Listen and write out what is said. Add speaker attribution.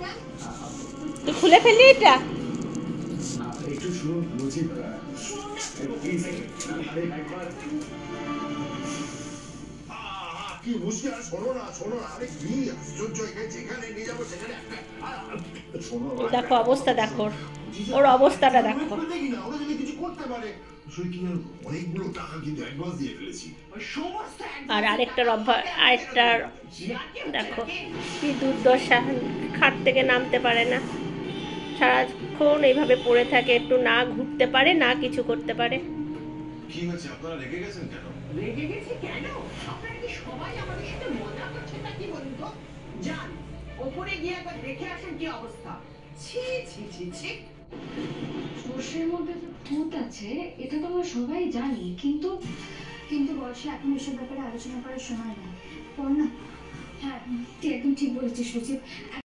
Speaker 1: তুই খুলে ফেললি এটা
Speaker 2: একটু শুনুন বলছি প্লিজ আরে একবার
Speaker 3: আহা, কি মুশকিল শোনো না শোনো না আরে কি আশ্চর্য যেখানে নিয়ে যাব সেখানে একটা- আ, আ, শোনো না।
Speaker 1: দেখো অবস্থা দেখো। ওর অবস্থাটা দেখো
Speaker 3: করতে পারে? অনেকগুলো টাকা কিন্তু অ্যাডভান্স দিয়ে ফেলেছি।
Speaker 1: আর আরেকটার অভ্যাস আরেকটার দেখো কি দুর্দশা খাট থেকে নামতে পারে না। সারাক্ষণ এইভাবে পড়ে থাকে একটু না ঘুরতে পারে না কিছু করতে পারে।
Speaker 3: কি হয়েছে আপনারা রেগে গেছেন কেন?
Speaker 4: রেগে গেছে কেন? আপনারা কি সবাই আমাদের সাথে মজা করছেন নাকি বলুন তো? যান ওপরে গিয়ে একবার দেখে আসেন কি অবস্থা। ছি ছি ছি ছি।
Speaker 5: সর্ষের মধ্যে যে ভূত আছে, এটা তো আমরা সবাই জানি, কিন্তু
Speaker 6: কিন্তু বর্ষে এখন এসব ব্যাপারে আলোচনা করার সময় নেই। পড় না হ্যাঁ তুই একদম ঠিক বলেছিস সুচিত